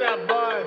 Bora, bora.